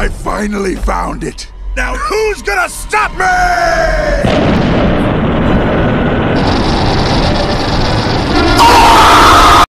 I finally found it. Now who's gonna stop me?